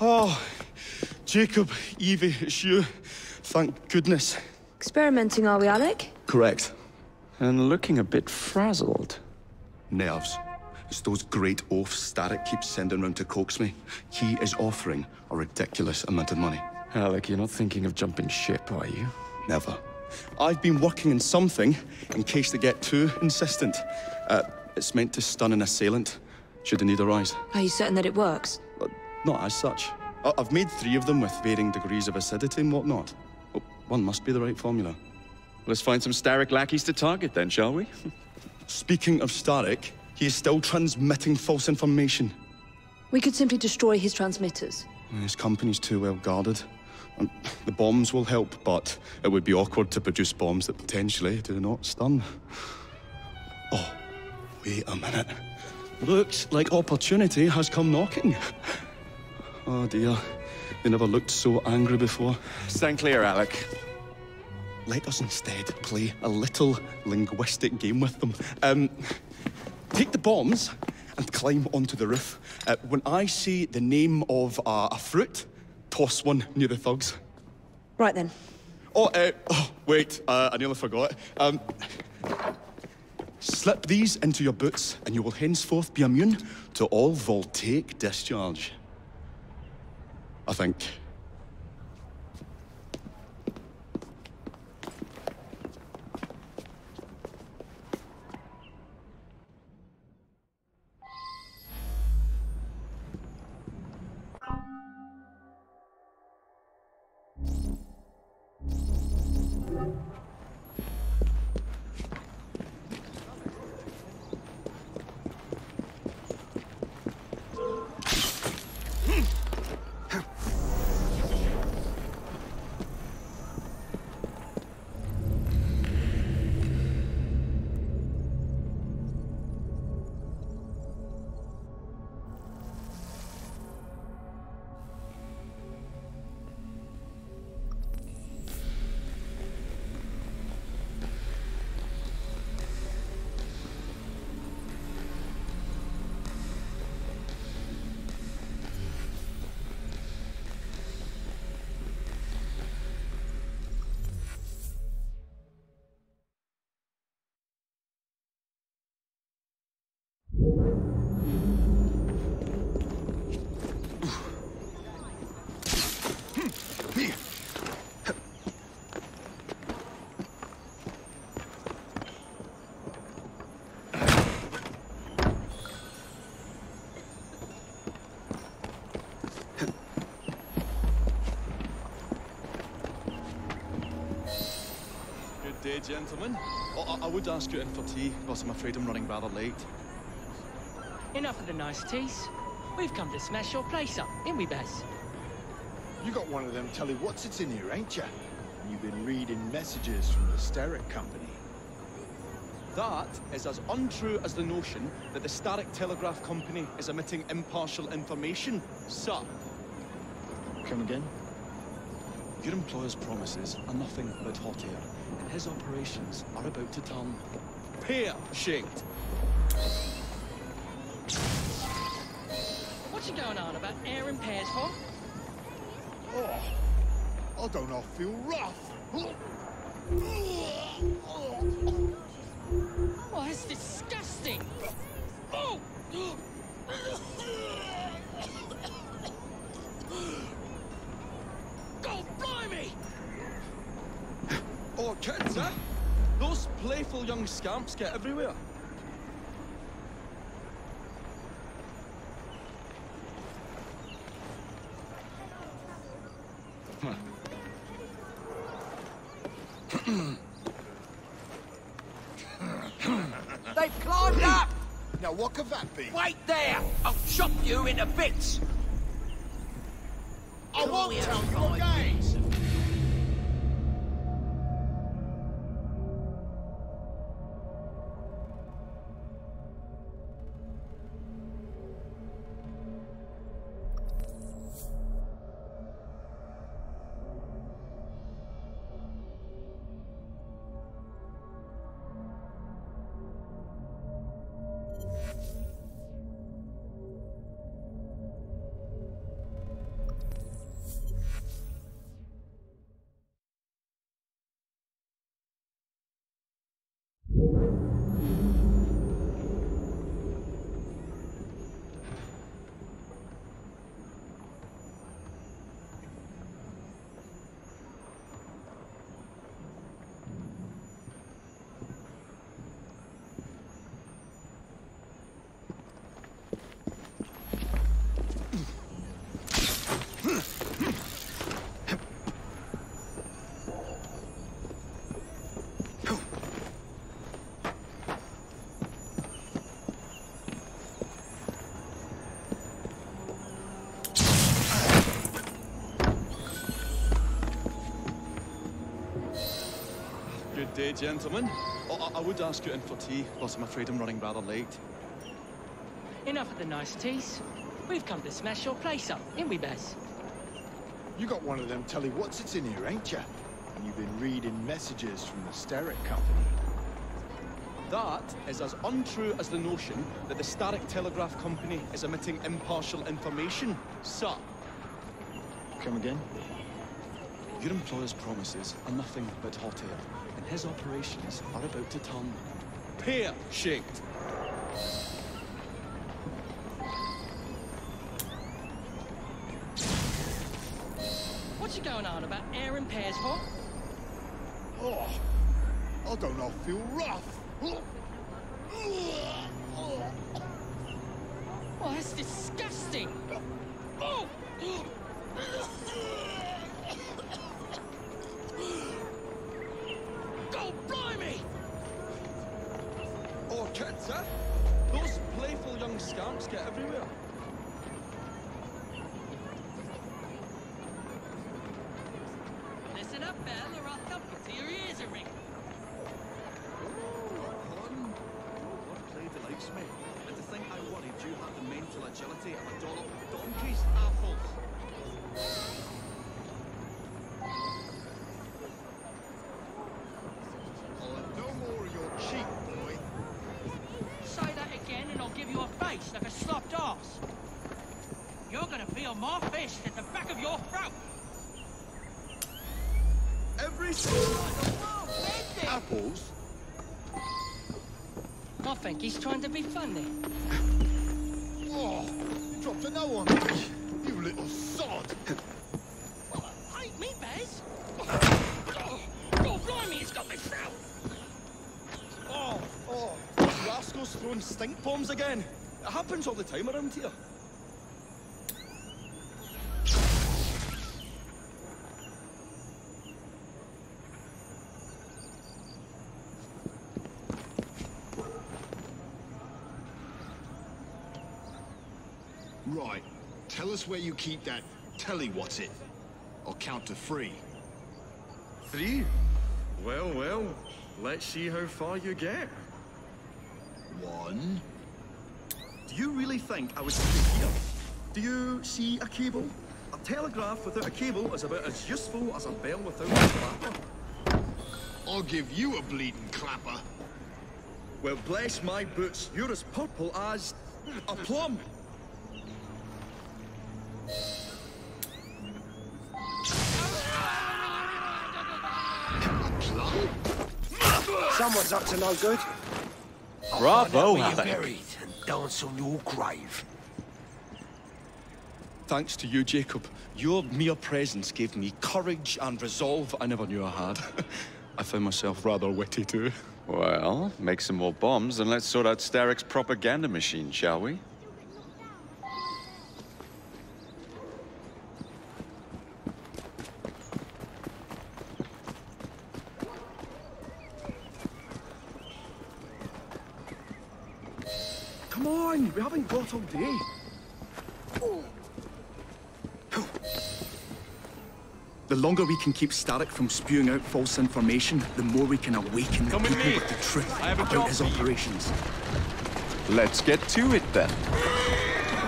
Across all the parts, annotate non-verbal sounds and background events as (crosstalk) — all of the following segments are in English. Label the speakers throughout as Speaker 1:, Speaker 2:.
Speaker 1: Oh, Jacob, Evie, it's you. Thank goodness.
Speaker 2: Experimenting, are we, Alec?
Speaker 1: Correct.
Speaker 3: And looking a bit frazzled.
Speaker 1: Nerves. It's those great oafs Starrick keeps sending round to coax me. He is offering a ridiculous amount of money.
Speaker 3: Alec, you're not thinking of jumping ship, are you?
Speaker 1: Never. I've been working on something in case they get too insistent. Uh, it's meant to stun an assailant, should the need arise.
Speaker 2: Are you certain that it works?
Speaker 1: But not as such. I- I've made three of them with varying degrees of acidity and whatnot. Well, one must be the right formula.
Speaker 3: Let's find some Starrick lackeys to target then, shall we? (laughs)
Speaker 1: Speaking of Starrick, he is still transmitting false information.
Speaker 2: We could simply destroy his transmitters.
Speaker 1: His company's too well guarded. Um, the bombs will help, but it would be awkward to produce bombs that potentially do not stun. Oh, wait a minute. Looks like opportunity has come knocking. Oh dear, they never looked so angry before.
Speaker 3: Stand clear, Alec.
Speaker 1: Let us instead play a little linguistic game with them. Um, take the bombs and climb onto the roof. Uh, when I say the name of uh, a fruit, toss one near the thugs.
Speaker 2: Right then.
Speaker 1: Oh, uh, oh wait, uh, I nearly forgot. Um, slip these into your boots, and you will henceforth be immune to all voltaic discharge. I think. Gentlemen. Oh, I, I would ask you in for tea, but I'm afraid I'm running rather late.
Speaker 4: Enough of the niceties. We've come to smash your place up, ain't we, Baz?
Speaker 5: You got one of them telly what's it's in here, ain't you? And you've been reading messages from the Starrick Company.
Speaker 1: That is as untrue as the notion that the Starrick Telegraph Company is emitting impartial information, sir.
Speaker 5: Come again?
Speaker 1: Your employer's promises are nothing but hot air, and his operations are about to turn pear-shaped.
Speaker 4: What you going on about air and pears for?
Speaker 5: Oh, I don't know, feel rough.
Speaker 4: Oh, that's disgusting! Oh! God blimey!
Speaker 1: Oh, kids, eh? Those playful young scamps get everywhere. Day, gentlemen. Oh, I, I would ask you in for tea, but I'm afraid I'm running rather late.
Speaker 4: Enough of the niceties. We've come to smash your place up, ain't we, Baz?
Speaker 5: You got one of them telly what's it's in here, ain't you? And you've been reading messages from the Starrick Company.
Speaker 1: That is as untrue as the notion that the Starrick Telegraph Company is emitting impartial information, sir.
Speaker 5: Come again?
Speaker 1: Your employer's promises are nothing but hot air, and his operations are about to turn pear-shaped.
Speaker 4: What you going on about air and pears for?
Speaker 5: Oh, I don't know, feel rough.
Speaker 1: Agility of a dollop donkey's apples.
Speaker 5: I'll have no more of your cheek, boy.
Speaker 4: Say that again and I'll give you a face like a slopped arse. You're gonna feel my fist at the back of your throat.
Speaker 1: Every single
Speaker 5: Apples?
Speaker 4: My think he's trying to be funny.
Speaker 5: No on me. You little sod.
Speaker 4: Ain't me, Bez. Oh, God, blimey, it's got me throat.
Speaker 6: Oh, oh, rascals throwing stink bombs again. It happens all the time around here.
Speaker 5: Where you keep that telly what's it. I'll count to three.
Speaker 1: Three? Well, well, let's see how far you get.
Speaker 5: One.
Speaker 1: Do you really think I was here? Do you see a cable? A telegraph without a cable is about as useful as a bell without a clapper.
Speaker 5: I'll give you a bleeding clapper.
Speaker 1: Well, bless my boots, you're as purple as a plum.
Speaker 7: Up to no good.
Speaker 3: Bravo,
Speaker 7: Where you
Speaker 3: Alec.
Speaker 7: buried and dance on your grave.
Speaker 6: Thanks to you, Jacob. Your mere presence gave me courage and resolve I never knew I had. (laughs) I found myself rather witty too.
Speaker 3: Well, make some more bombs and let's sort out Starrick's propaganda machine, shall we?
Speaker 1: Come on, we haven't got all day.
Speaker 6: The longer we can keep Starrick from spewing out false information, the more we can awaken the
Speaker 8: Come with
Speaker 6: people
Speaker 8: me.
Speaker 6: with the truth
Speaker 8: I have a
Speaker 6: about his operations.
Speaker 3: Let's get to it then.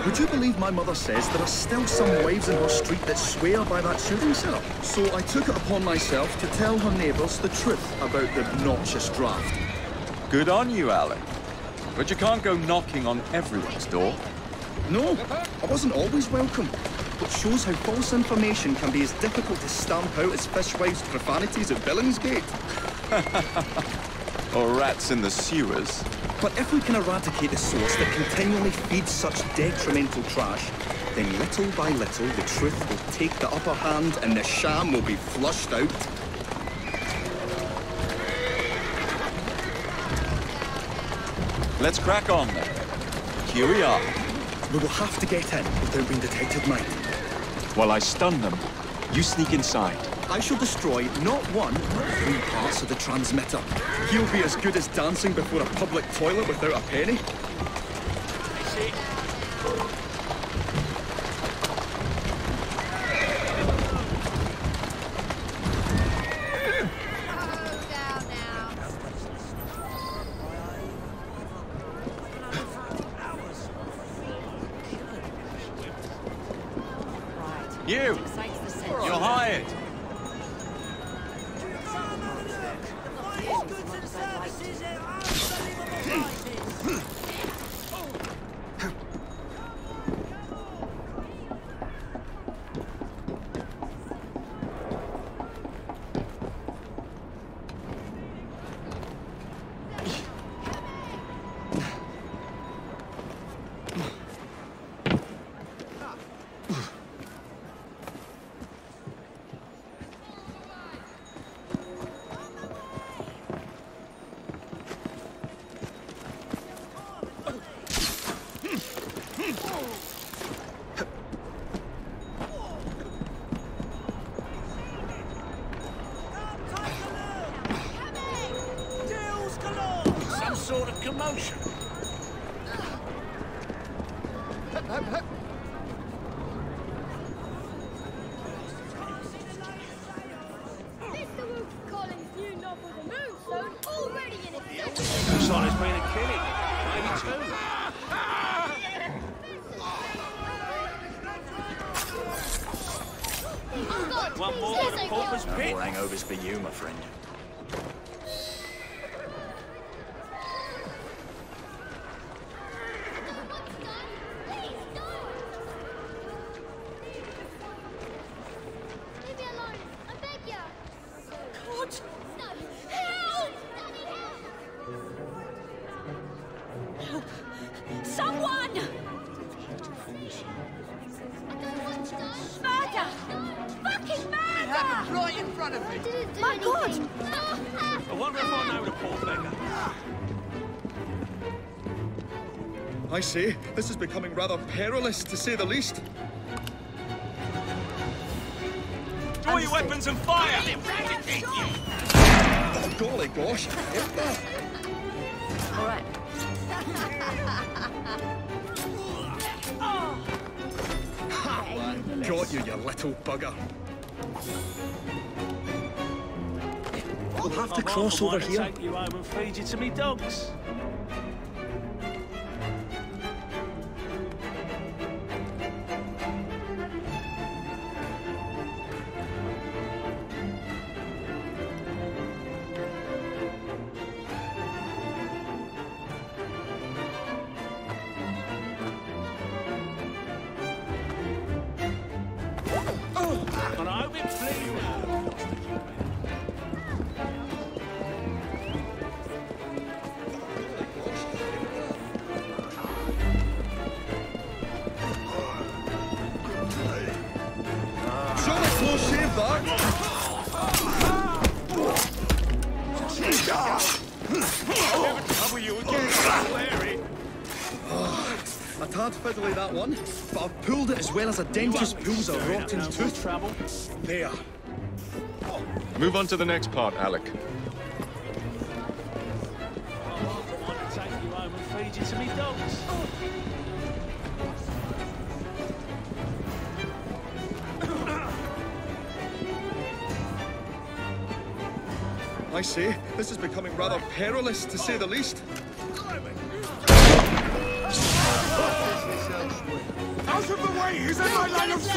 Speaker 1: Would you believe my mother says there are still some wives in her street that swear by that shooting setup? So I took it upon myself to tell her neighbours the truth about the obnoxious draft.
Speaker 3: Good on you, Alec. But you can't go knocking on everyone's door.
Speaker 1: No, I wasn't always welcome. Which shows how false information can be as difficult to stamp out as fishwives' profanities at Billingsgate. (laughs)
Speaker 3: Or rats in the sewers.
Speaker 1: But if we can eradicate the source that continually feeds such detrimental trash, then little by little the truth will take the upper hand and the sham will be flushed out.
Speaker 3: Let's crack on then. Here we are.
Speaker 1: We will have to get in without being detected, mind.
Speaker 3: While I stun them, you sneak inside.
Speaker 1: I shall destroy not one, but three parts of the transmitter. He'll be as good as dancing before a public toilet without a penny.
Speaker 3: You! You're hired!
Speaker 7: One more
Speaker 9: Stay
Speaker 7: for the pauper's
Speaker 9: Neil.
Speaker 7: pit.
Speaker 5: More hangovers for you, my friend.
Speaker 7: Perilous, to say the least.
Speaker 9: Draw your weapons and fire!
Speaker 7: Oh, golly gosh. Hit that.
Speaker 2: All right. (laughs)
Speaker 7: Got you, you little bugger. We'll have to
Speaker 9: I'm
Speaker 7: cross over
Speaker 9: to
Speaker 7: here.
Speaker 9: Take you home and feed you to me dogs.
Speaker 7: Pulled it as well as a dentist pulls a rotten tooth.
Speaker 9: trouble.
Speaker 7: There.
Speaker 3: Move on to the next part, Alec.
Speaker 9: I'm half a mind to take you home and feed you to me dogs.
Speaker 7: I say, this is becoming rather perilous, to say the least.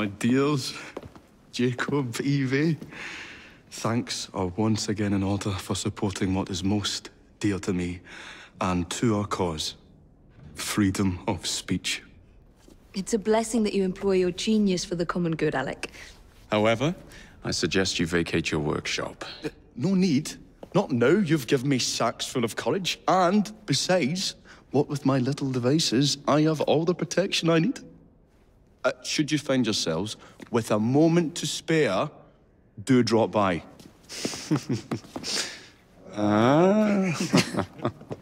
Speaker 10: My
Speaker 1: dears, Jacob, Evie, thanks are once again in order for supporting what is most dear to me and to our cause freedom of speech.
Speaker 2: It's a blessing that you employ your genius for the common good, Alec.
Speaker 3: However, I suggest you vacate your workshop.
Speaker 1: Uh, no need. Not now you've given me sacks full of courage. And besides, what with my little devices, I have all the protection I need. Uh, should you find yourselves with a moment to spare, do drop by. (laughs)
Speaker 3: Ah. (laughs)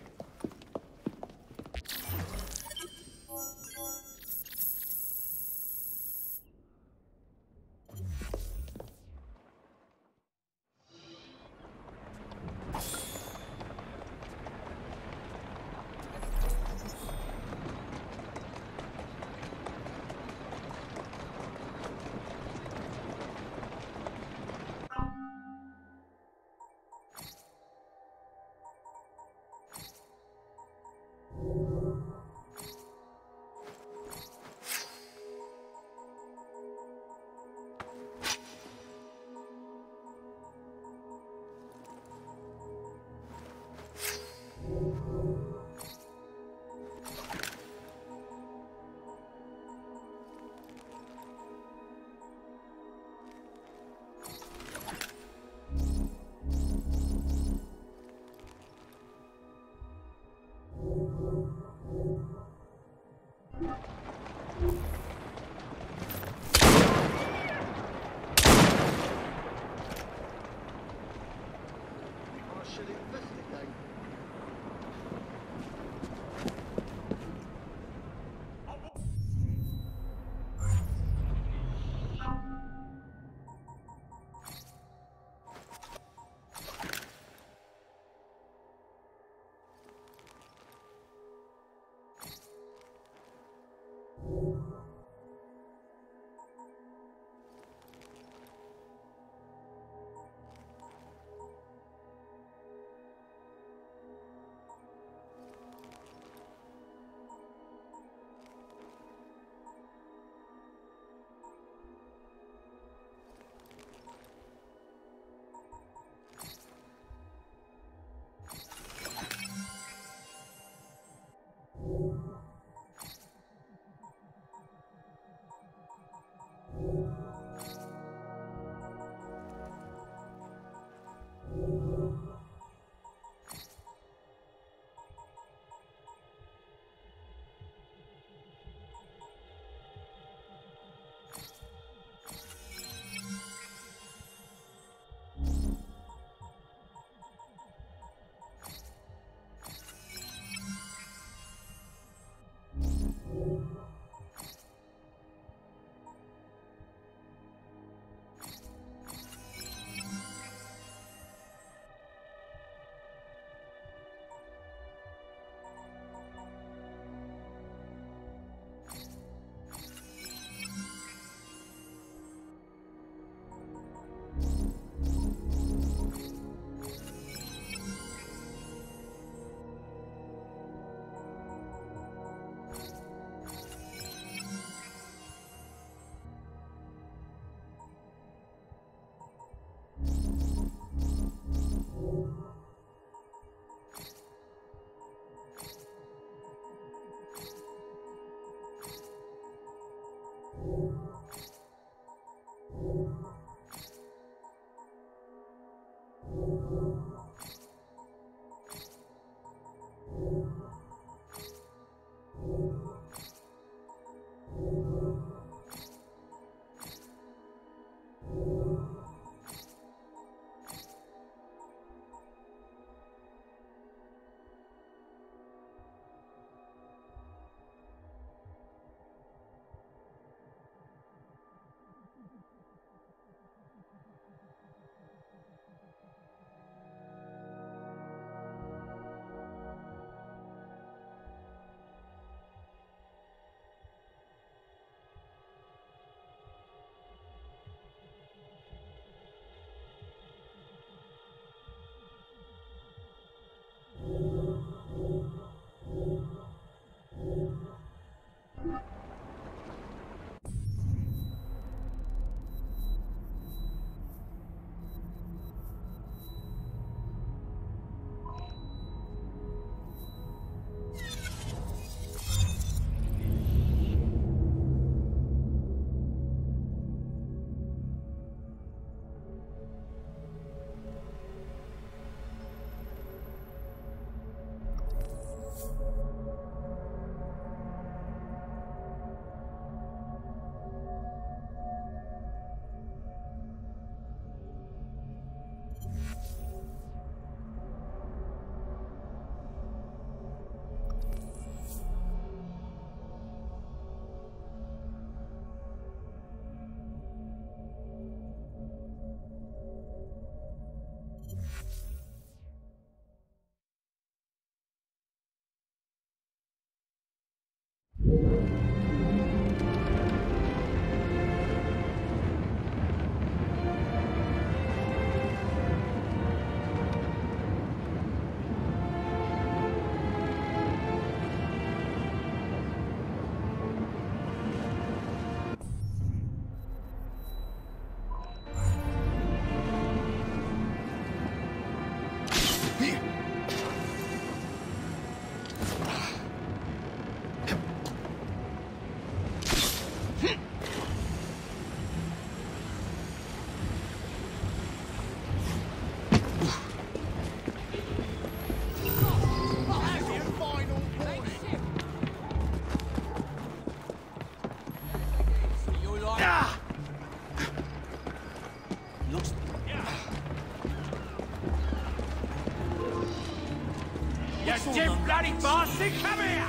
Speaker 9: Jim bloody bastard, come here!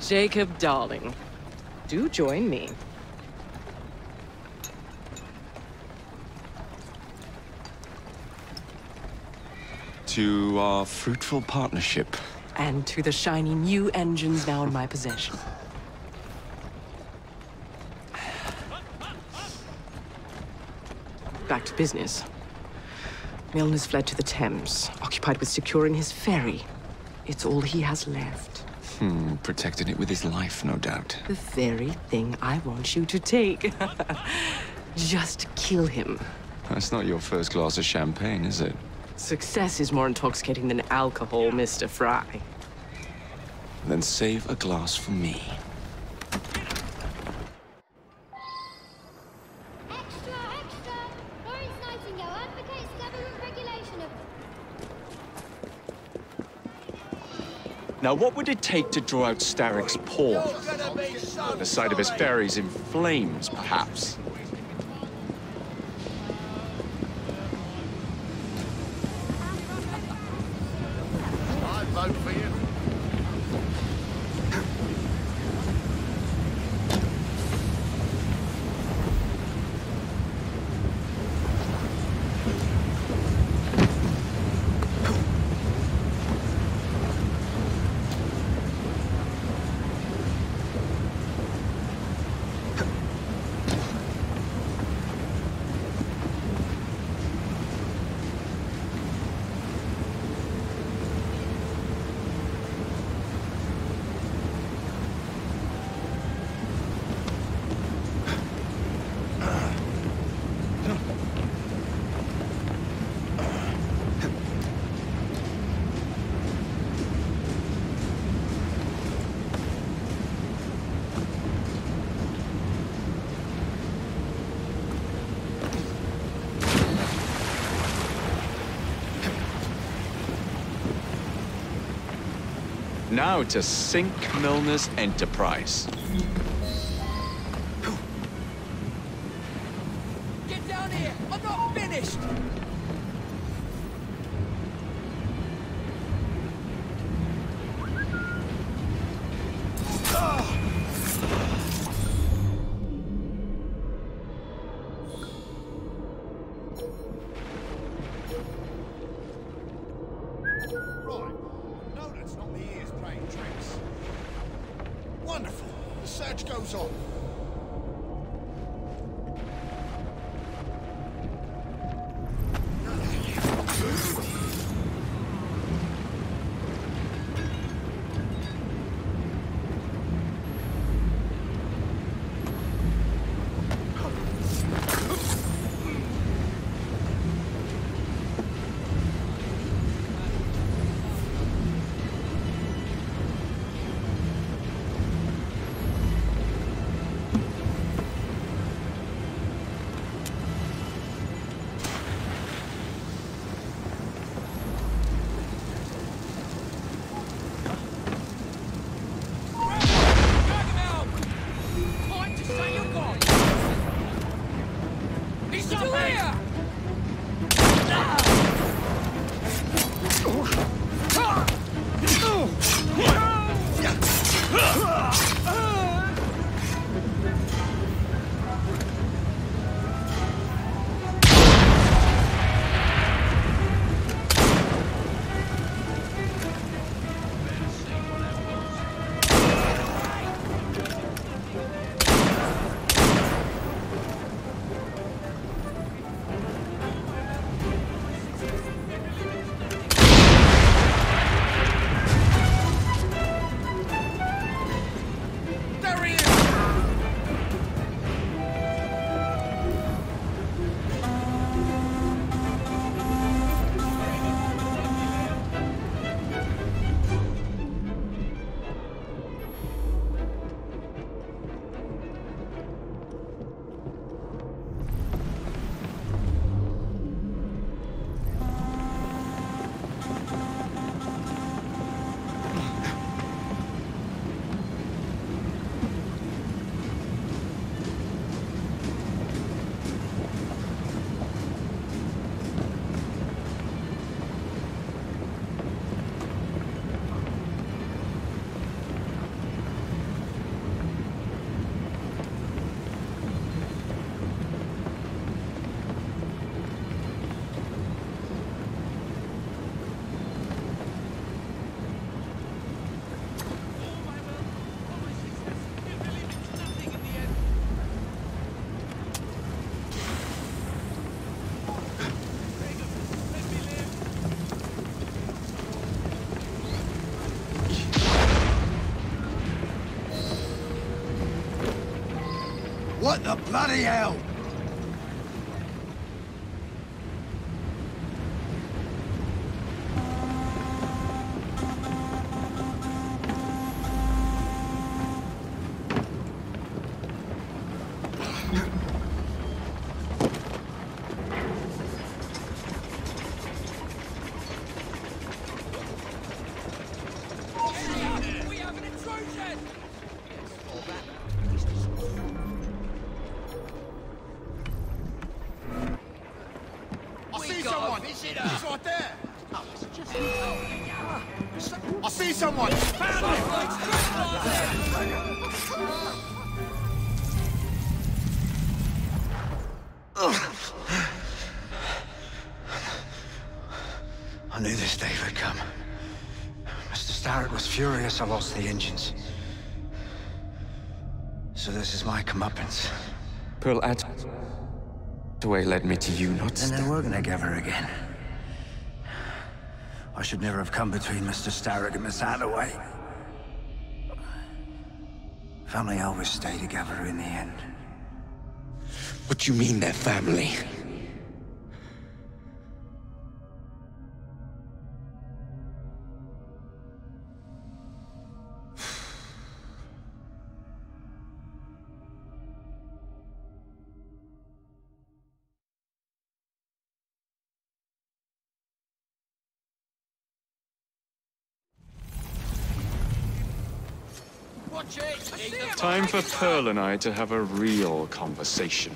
Speaker 11: Jacob, darling, do join me.
Speaker 3: To our fruitful partnership.
Speaker 11: And to the shiny new engines now in my possession. Back to business. Millner's fled to the Thames, occupied with securing his ferry. It's all he has left.
Speaker 3: Hmm, protecting it with his life, no doubt.
Speaker 11: The very thing I want you to take. (laughs) Just kill him.
Speaker 3: That's not your first glass of champagne, is it?
Speaker 11: Success is more intoxicating than alcohol, Mr. Frye.
Speaker 3: Then save a glass for me.
Speaker 12: Extra, extra! Florence Nightingale advocates government regulation of
Speaker 3: Now, what would it take to draw out Starrick's paw? The sight of his ferries in flames, perhaps. Now to sink Millner's enterprise.
Speaker 13: What the bloody hell? Someone! He's right there! I see someone!
Speaker 14: I knew this day would come. Mr. Starrick was furious I lost the engines. So this is my comeuppance.
Speaker 3: Pearl Attaway led me to you, not
Speaker 14: And then we're gonna get her again. I should never have come between Mr. Starrick and Miss Attaway. Family always stay together in the end.
Speaker 3: What do you mean they're family? Time for Pearl and I to have a real conversation.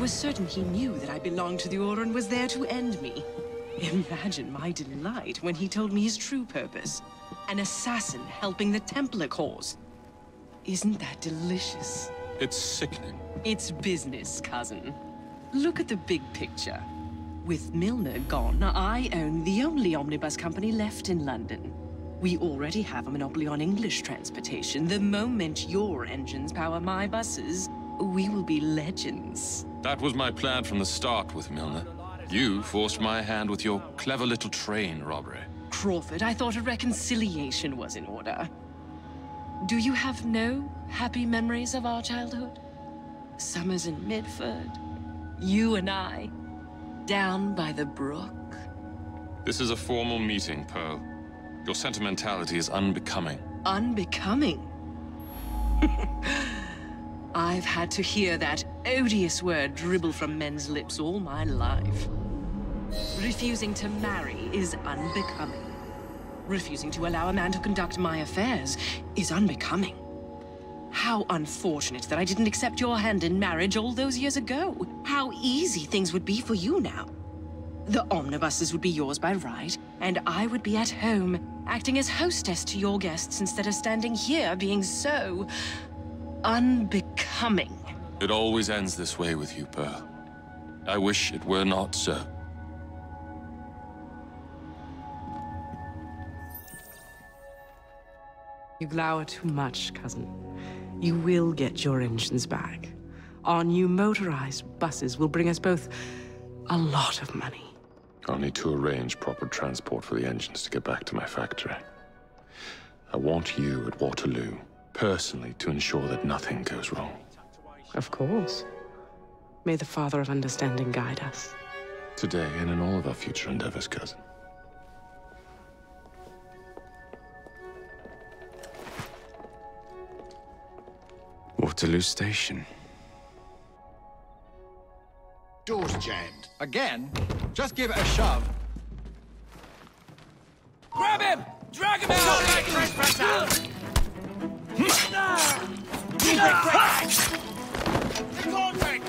Speaker 11: Was certain he knew that I belonged to the Order and was there to end me. Imagine my delight when he told me his true purpose. An assassin helping the Templar cause. Isn't that delicious?
Speaker 3: It's sickening.
Speaker 11: It's business, cousin. Look at the big picture. With Millner gone, I own the only omnibus company left in London. We already have a monopoly on English transportation. The moment your engines power my buses, we will be legends.
Speaker 15: That was my plan from the start with Millner. You forced my hand with your clever little train robbery.
Speaker 11: Crawford, I thought a reconciliation was in order. Do you have no happy memories of our childhood? Summers in Midford, you and I, down by the brook.
Speaker 15: This is a formal meeting, Pearl. Your sentimentality is unbecoming.
Speaker 11: Unbecoming. (laughs) I've had to hear that odious word dribble from men's lips all my life. Refusing to marry is unbecoming. Refusing to allow a man to conduct my affairs is unbecoming. How unfortunate that I didn't accept your hand in marriage all those years ago. How easy things would be for you now. The omnibuses would be yours by right, and I would be at home, acting as hostess to your guests instead of standing here being so... unbecoming.
Speaker 16: It always ends this way with you, Pearl. I wish it were not so.
Speaker 17: You glower too much, cousin. You will get your engines back. Our new motorized buses will bring us both a lot of money.
Speaker 16: I'll need to arrange proper transport for the engines to get back to my factory. I want you at Waterloo, personally, to ensure that nothing goes wrong.
Speaker 17: Of course. May the Father of Understanding guide us.
Speaker 16: Today and in all of our future endeavors, cousin.
Speaker 3: Waterloo Station.
Speaker 13: Door's jammed. Again? Just give it a shove.
Speaker 4: Grab him! Drag him out! Stop that trespasser!
Speaker 13: Contact